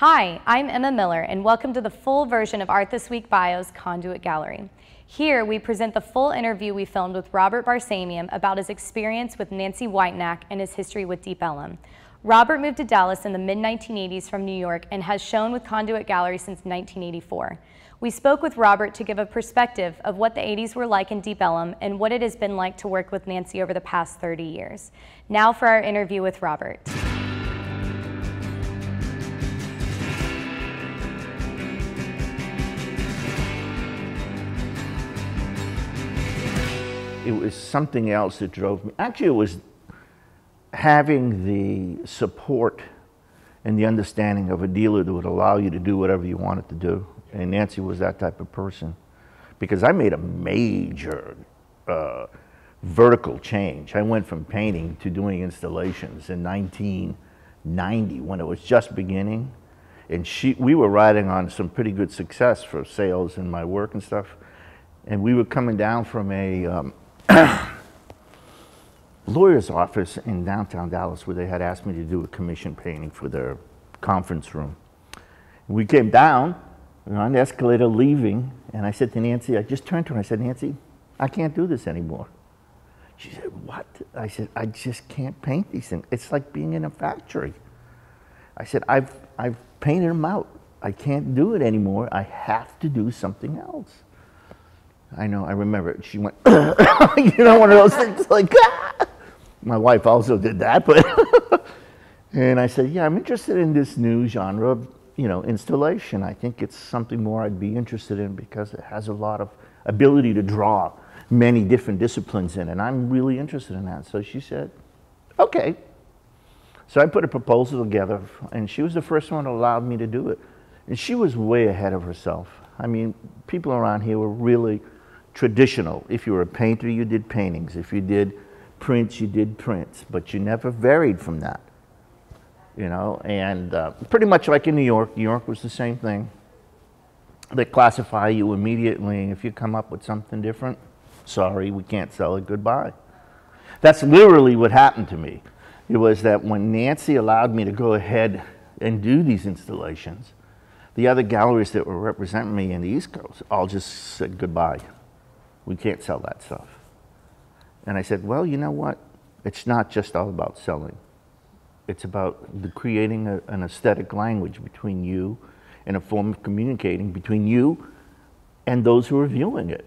Hi, I'm Emma Miller, and welcome to the full version of Art This Week Bio's Conduit Gallery. Here, we present the full interview we filmed with Robert Barsamian about his experience with Nancy Whitenack and his history with Deep Ellum. Robert moved to Dallas in the mid-1980s from New York and has shown with Conduit Gallery since 1984. We spoke with Robert to give a perspective of what the 80s were like in Deep Ellum and what it has been like to work with Nancy over the past 30 years. Now for our interview with Robert. It was something else that drove me. Actually, it was having the support and the understanding of a dealer that would allow you to do whatever you wanted to do. And Nancy was that type of person. Because I made a major uh, vertical change. I went from painting to doing installations in 1990 when it was just beginning. And she, we were riding on some pretty good success for sales and my work and stuff. And we were coming down from a, um, lawyer's office in downtown Dallas where they had asked me to do a commission painting for their conference room. We came down, on the escalator leaving, and I said to Nancy, I just turned to her and I said, Nancy, I can't do this anymore. She said, What? I said, I just can't paint these things. It's like being in a factory. I said, I've, I've painted them out. I can't do it anymore. I have to do something else. I know, I remember She went, you know, one of those things like, ah! my wife also did that, but, and I said, yeah, I'm interested in this new genre of, you know, installation. I think it's something more I'd be interested in because it has a lot of ability to draw many different disciplines in, and I'm really interested in that. So she said, okay. So I put a proposal together, and she was the first one who allowed me to do it. And she was way ahead of herself. I mean, people around here were really traditional. If you were a painter, you did paintings. If you did prints, you did prints, but you never varied from that. You know, and uh, pretty much like in New York, New York was the same thing. They classify you immediately. If you come up with something different, sorry, we can't sell it, goodbye. That's literally what happened to me. It was that when Nancy allowed me to go ahead and do these installations, the other galleries that were representing me in the East Coast all just said goodbye we can't sell that stuff. And I said, well, you know what? It's not just all about selling. It's about the creating a, an aesthetic language between you and a form of communicating between you and those who are viewing it.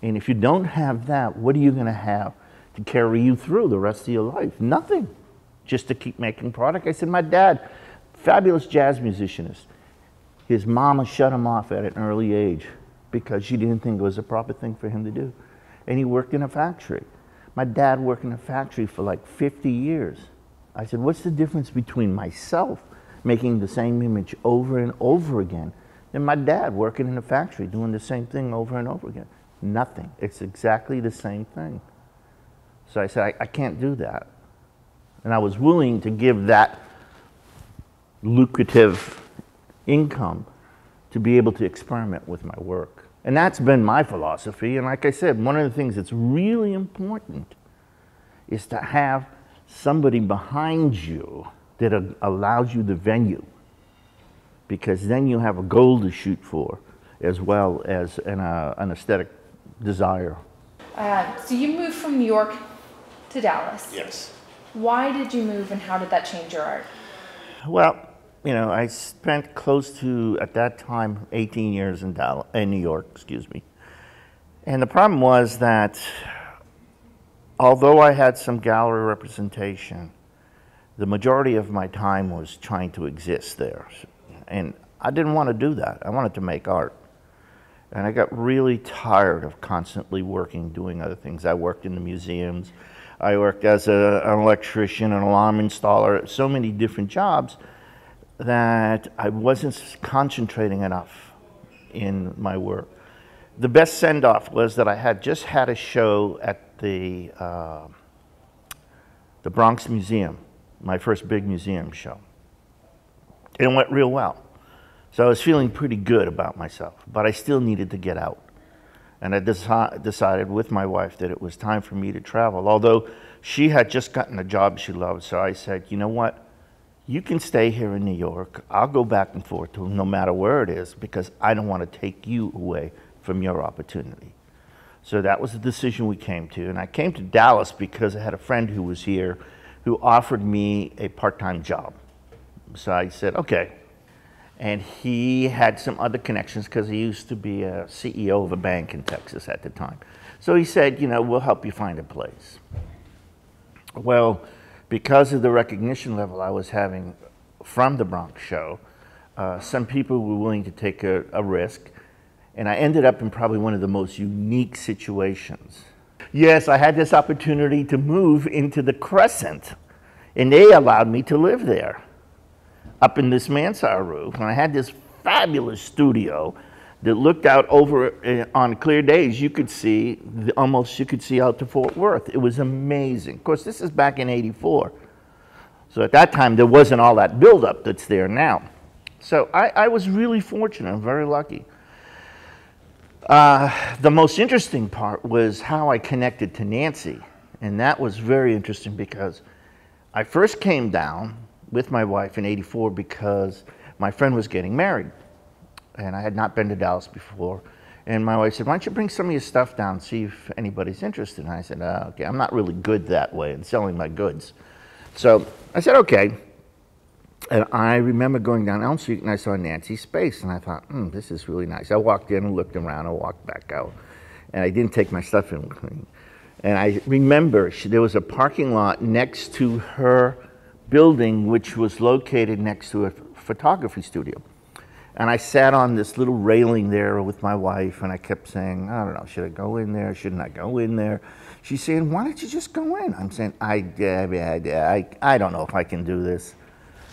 And if you don't have that, what are you going to have to carry you through the rest of your life? Nothing. Just to keep making product. I said, my dad, fabulous jazz musicianist. His mama shut him off at an early age because she didn't think it was a proper thing for him to do. And he worked in a factory. My dad worked in a factory for like 50 years. I said, what's the difference between myself making the same image over and over again and my dad working in a factory doing the same thing over and over again? Nothing. It's exactly the same thing. So I said, I, I can't do that. And I was willing to give that lucrative income to be able to experiment with my work. And that's been my philosophy. And like I said, one of the things that's really important is to have somebody behind you that allows you the venue. Because then you have a goal to shoot for as well as an, uh, an aesthetic desire. Uh, so you moved from New York to Dallas. Yes. Why did you move and how did that change your art? Well, you know, I spent close to, at that time, 18 years in, Dallas, in New York, excuse me. And the problem was that although I had some gallery representation, the majority of my time was trying to exist there. And I didn't want to do that. I wanted to make art. And I got really tired of constantly working, doing other things. I worked in the museums. I worked as a, an electrician, an alarm installer, so many different jobs that I wasn't concentrating enough in my work. The best send off was that I had just had a show at the, uh, the Bronx Museum, my first big museum show. It went real well. So I was feeling pretty good about myself, but I still needed to get out. And I deci decided with my wife that it was time for me to travel, although she had just gotten a job she loved. So I said, you know what? You can stay here in New York. I'll go back and forth to no matter where it is because I don't want to take you away from your opportunity. So that was the decision we came to. And I came to Dallas because I had a friend who was here who offered me a part time job. So I said, okay. And he had some other connections because he used to be a CEO of a bank in Texas at the time. So he said, you know, we'll help you find a place. Well, because of the recognition level I was having from the Bronx show, uh, some people were willing to take a, a risk. And I ended up in probably one of the most unique situations. Yes, I had this opportunity to move into the Crescent, and they allowed me to live there up in this mansard roof. And I had this fabulous studio that looked out over uh, on clear days. You could see almost you could see out to Fort Worth. It was amazing. Of course, this is back in '84, so at that time there wasn't all that buildup that's there now. So I, I was really fortunate. Very lucky. Uh, the most interesting part was how I connected to Nancy, and that was very interesting because I first came down with my wife in '84 because my friend was getting married and I had not been to Dallas before. And my wife said, why don't you bring some of your stuff down see if anybody's interested? And I said, oh, okay, I'm not really good that way in selling my goods. So I said, okay. And I remember going down Elm Street and I saw Nancy's space and I thought, hmm, this is really nice. I walked in and looked around and walked back out. And I didn't take my stuff in with me. And I remember she, there was a parking lot next to her building, which was located next to a photography studio. And I sat on this little railing there with my wife, and I kept saying, I don't know, should I go in there? Shouldn't I go in there? She's saying, why don't you just go in? I'm saying, I, I, I, I don't know if I can do this.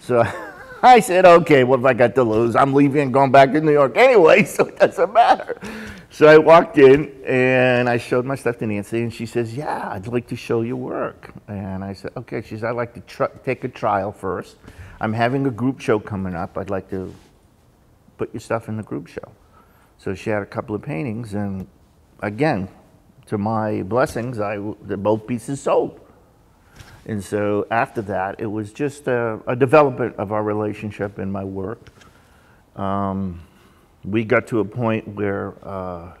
So I said, okay, what have I got to lose? I'm leaving and going back to New York anyway, so it doesn't matter. So I walked in and I showed my stuff to Nancy, and she says, yeah, I'd like to show you work. And I said, okay. She said, I'd like to take a trial first. I'm having a group show coming up. I'd like to put your stuff in the group show. So she had a couple of paintings, and again, to my blessings, I both pieces sold. And so after that, it was just a, a development of our relationship and my work. Um, we got to a point where uh,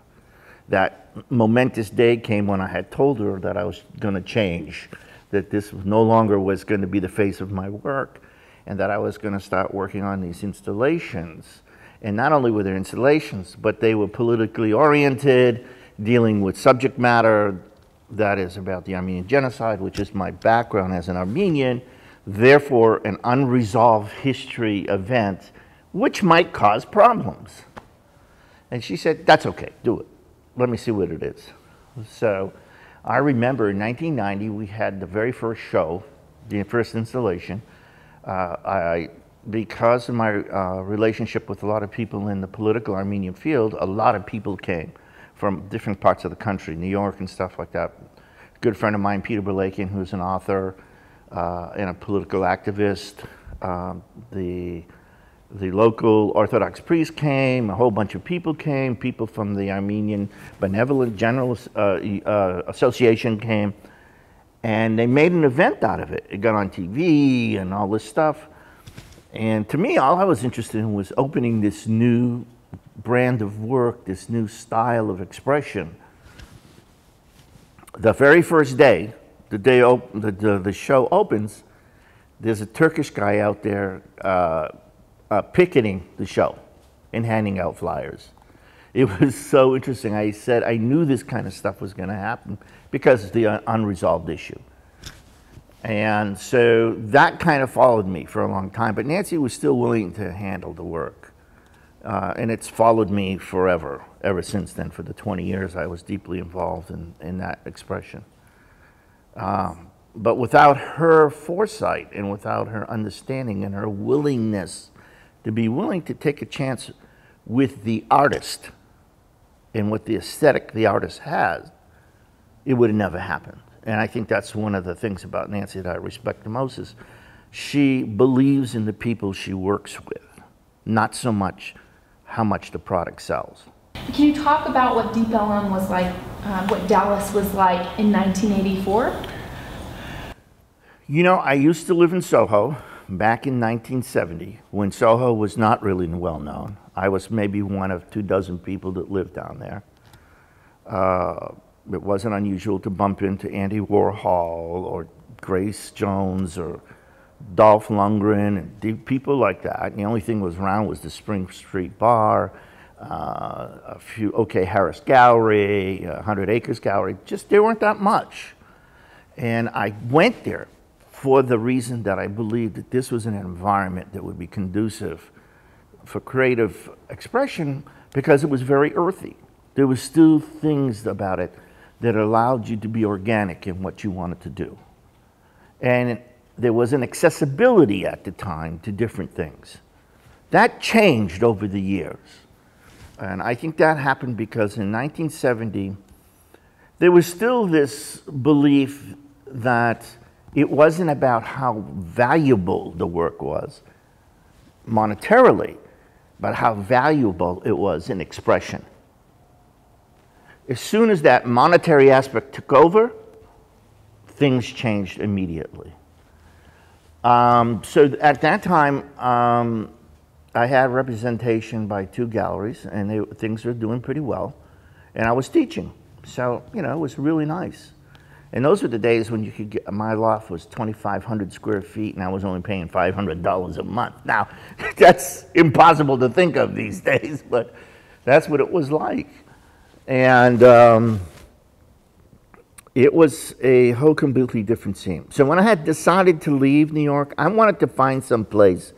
that momentous day came when I had told her that I was going to change, that this no longer was going to be the face of my work, and that I was going to start working on these installations and not only were there installations, but they were politically oriented, dealing with subject matter that is about the Armenian genocide, which is my background as an Armenian, therefore an unresolved history event, which might cause problems. And she said, that's okay, do it. Let me see what it is. So I remember in 1990, we had the very first show, the first installation. Uh, I because of my uh, relationship with a lot of people in the political Armenian field, a lot of people came from different parts of the country, New York and stuff like that. A good friend of mine, Peter Balakian, who's an author uh, and a political activist. Um, the the local Orthodox priest came, a whole bunch of people came, people from the Armenian Benevolent General uh, uh, Association came, and they made an event out of it. It got on TV and all this stuff. And to me, all I was interested in was opening this new brand of work, this new style of expression. The very first day, the day the, the, the, show opens, there's a Turkish guy out there uh, uh, picketing the show and handing out flyers. It was so interesting. I said I knew this kind of stuff was going to happen because of the un- unresolved issue. And so that kind of followed me for a long time. But Nancy was still willing to handle the work. Uh, and it's followed me forever, ever since then. For the 20 years, I was deeply involved in, in that expression. Um, but without her foresight and without her understanding and her willingness to be willing to take a chance with the artist and with the aesthetic the artist has, it would have never happened and I think that's one of the things about Nancy that I respect the most is she believes in the people she works with, not so much how much the product sells. Can you talk about what Deep Ellum was like, um, what Dallas was like in 1984? You know, I used to live in Soho, back in 1970, when Soho was not really well known, I was maybe one of two dozen people that lived down there. Uh, it wasn't unusual to bump into Andy Warhol or Grace Jones or Dolph Lundgren and people like that. And the only thing was around was the Spring Street Bar, uh, a few OK Harris Gallery, 100 Acres Gallery. Just there weren't that much. And I went there for the reason that I believed that this was an environment that would be conducive for creative expression because it was very earthy. There was still things about it that allowed you to be organic in what you wanted to do. And there was an accessibility at the time to different things. That changed over the years. And I think that happened because in 1970, there was still this belief that it wasn't about how valuable the work was monetarily, but how valuable it was in expression. As soon as that monetary aspect took over, things changed immediately. Um, so at that time, um, I had representation by two galleries, and they, things were doing pretty well. And I was teaching, so you know it was really nice. And those were the days when you could get my loft was 2,500 square feet, and I was only paying $500 a month. Now, that's impossible to think of these days, but that's what it was like. And um, it was a whole completely different scene. So when I had decided to leave New York, I wanted to find some place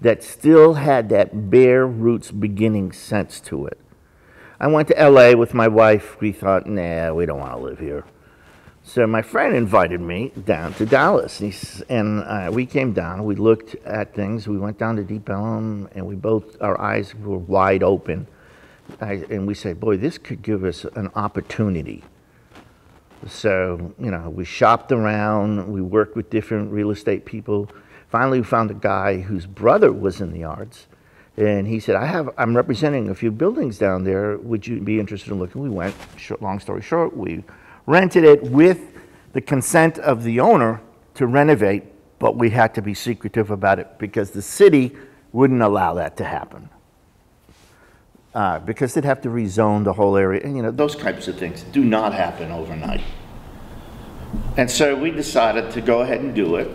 that still had that bare roots beginning sense to it. I went to LA with my wife. We thought, nah, we don't want to live here. So my friend invited me down to Dallas, and uh, we came down. We looked at things. We went down to Deep Ellum, and we both our eyes were wide open, I, and we said, "Boy, this could give us an opportunity." So you know, we shopped around. We worked with different real estate people. Finally, we found a guy whose brother was in the arts, and he said, "I have. I'm representing a few buildings down there. Would you be interested in looking?" We went. Short, long story short, we rented it with the consent of the owner to renovate, but we had to be secretive about it because the city wouldn't allow that to happen. Uh, because they'd have to rezone the whole area, and you know, those types of things do not happen overnight. And so we decided to go ahead and do it,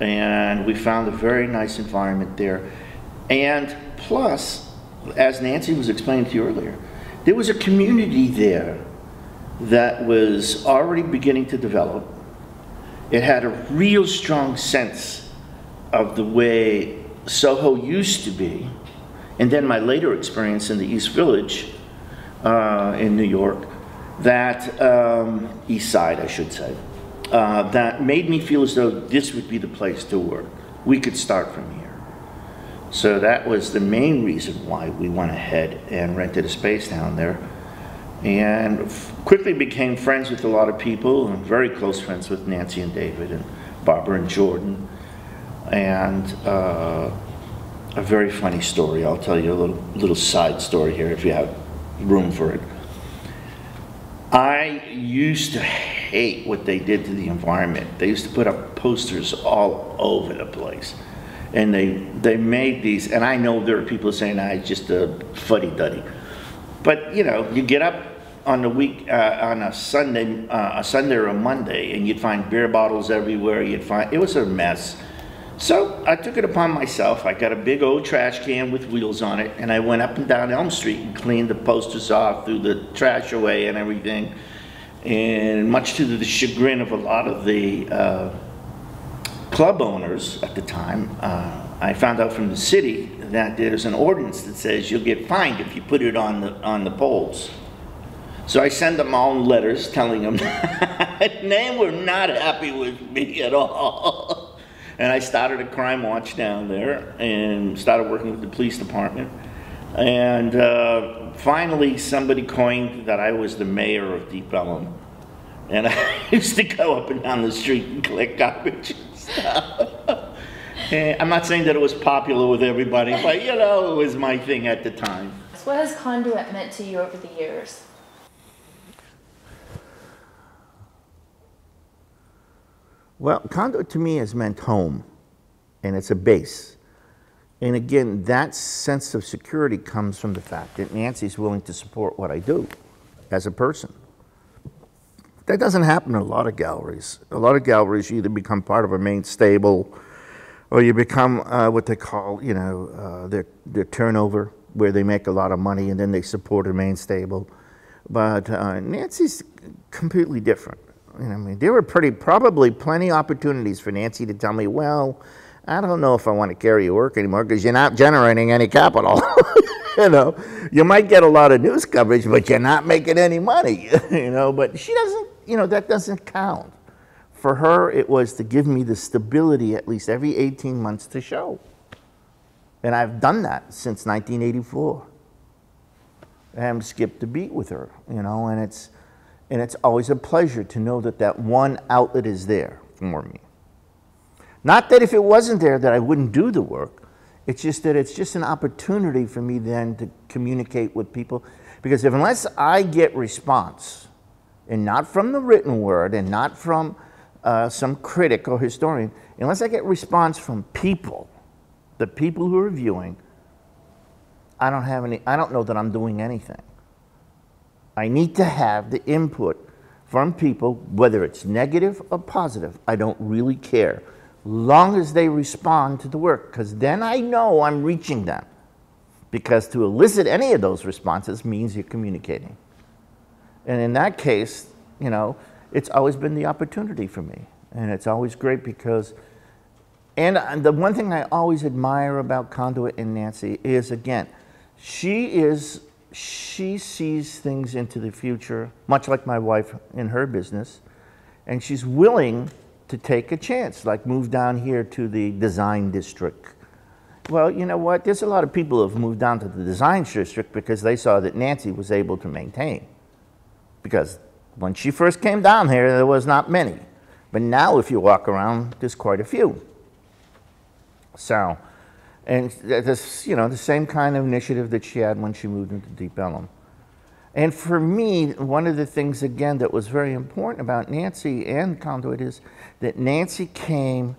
and we found a very nice environment there. And plus, as Nancy was explaining to you earlier, there was a community there that was already beginning to develop. It had a real strong sense of the way Soho used to be. And then my later experience in the East Village uh, in New York, that, um, East Side, I should say, uh, that made me feel as though this would be the place to work. We could start from here. So that was the main reason why we went ahead and rented a space down there and quickly became friends with a lot of people and very close friends with Nancy and David and Barbara and Jordan. And uh, a very funny story. I'll tell you a little, little side story here if you have room for it. I used to hate what they did to the environment. They used to put up posters all over the place. And they, they made these, and I know there are people saying, ah, it's just a fuddy-duddy. But, you know, you get up on the week uh, on a Sunday, uh, a Sunday or a Monday, and you'd find beer bottles everywhere. You'd find it was a mess. So I took it upon myself. I got a big old trash can with wheels on it, and I went up and down Elm Street and cleaned the posters off, threw the trash away, and everything. And much to the chagrin of a lot of the uh, club owners at the time, uh, I found out from the city that there's an ordinance that says you'll get fined if you put it on the on the poles. So I send them all letters telling them they were not happy with me at all. And I started a crime watch down there and started working with the police department. And uh, finally, somebody coined that I was the mayor of Deep Ellum. And I used to go up and down the street and collect garbage and stuff. I'm not saying that it was popular with everybody, but you know, it was my thing at the time. What has Conduit meant to you over the years? Well, Conduit to me has meant home. and it's a base. And again, that sense of security comes from the fact that Nancy's willing to support what I do as a person. That doesn't happen in a lot of galleries. A lot of galleries, you either become part of a main stable or you become uh, what they call, you know, uh, their, their turnover, where they make a lot of money and then they support a main stable. But uh, Nancy's completely different. You know, I mean, there were pretty probably plenty opportunities for Nancy to tell me, well, I don't know if I want to carry your work anymore because you're not generating any capital. you know, you might get a lot of news coverage, but you're not making any money. you know, but she doesn't. You know, that doesn't count. For her, it was to give me the stability at least every 18 months to show. And I've done that since 1984. I haven't skipped a beat with her, you know, and it's, and it's always a pleasure to know that that one outlet is there for me. Not that if it wasn't there that I wouldn't do the work. It's just that it's just an opportunity for me then to communicate with people. Because if unless I get response, and not from the written word and not from uh, some critic or historian, unless I get response from people, the people who are viewing, I don't have any, I don't know that I'm doing anything. I need to have the input from people, whether it's negative or positive. I don't really care long as they respond to the work, because then I know I'm reaching them. Because to elicit any of those responses means you're communicating. And in that case, you know, it's always been the opportunity for me. And it's always great because, and the one thing I always admire about Conduit and Nancy is, again, she is, she sees things into the future, much like my wife in her business, and she's willing to take a chance, like move down here to the design district. Well, you know what? There's a lot of people who have moved down to the design district because they saw that Nancy was able to maintain. Because when she first came down here, there was not many. But now, if you walk around, there's quite a few. So, and this, you know, the same kind of initiative that she had when she moved into Deep Ellum. And for me, one of the things, again, that was very important about Nancy and Conduit is that Nancy came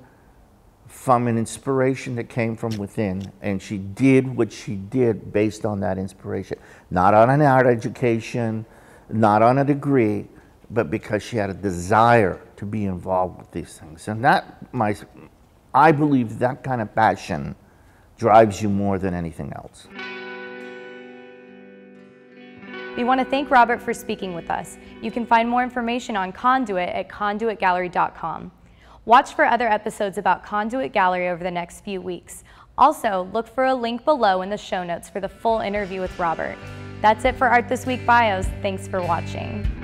from an inspiration that came from within, and she did what she did based on that inspiration. Not on an art education, not on a degree, but because she had a desire to be involved with these things. And that, my, I believe that kind of passion drives you more than anything else. We want to thank Robert for speaking with us. You can find more information on Conduit at conduitgallery.com. Watch for other episodes about Conduit Gallery over the next few weeks. Also, look for a link below in the show notes for the full interview with Robert. That's it for Art This Week Bios. Thanks for watching.